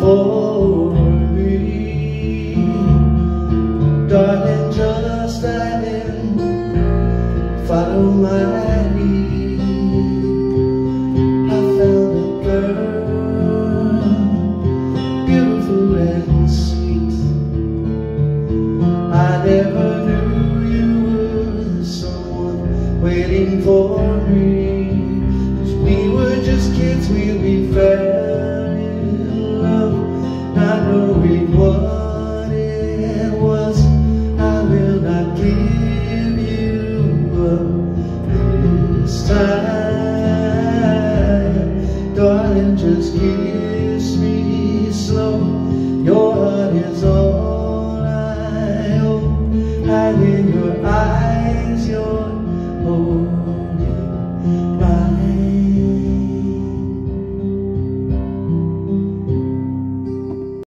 for me Darling, just follow my lead I found a girl, beautiful and sweet I never knew you were someone waiting for me. This time. Darling, just kiss me slow. Your heart is all I own. And in your eyes.